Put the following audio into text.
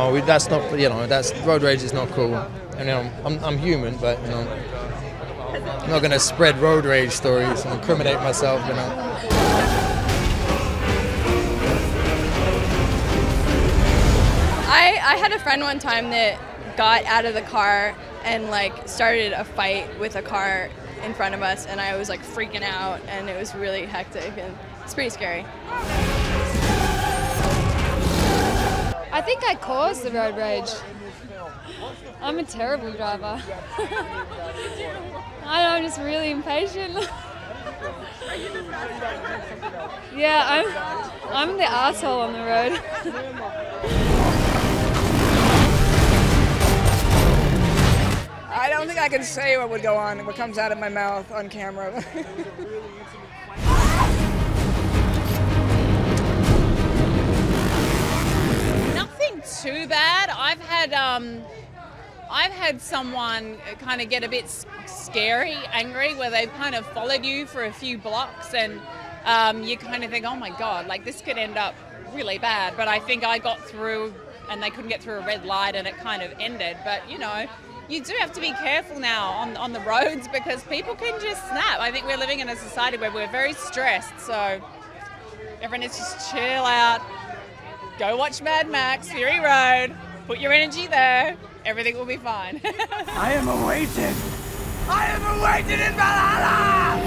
Oh, no, that's not. You know, that's road rage is not cool. And you know, I'm, I'm human, but you know, I'm not gonna spread road rage stories and incriminate myself. You know. I, I had a friend one time that got out of the car and like started a fight with a car in front of us and I was like freaking out and it was really hectic and it's pretty scary. Think I caused the road rage. I'm a terrible driver. I know, I'm just really impatient. yeah, I'm I'm the asshole on the road. I don't think I can say what would go on, what comes out of my mouth on camera. too bad. I've had um, I've had someone kind of get a bit scary, angry, where they've kind of followed you for a few blocks, and um, you kind of think, oh my god, like this could end up really bad. But I think I got through, and they couldn't get through a red light, and it kind of ended. But you know. You do have to be careful now on, on the roads because people can just snap. I think we're living in a society where we're very stressed, so everyone needs to just chill out, go watch Mad Max, Fury Road, put your energy there, everything will be fine. I am awaited. I am awaited in Valhalla!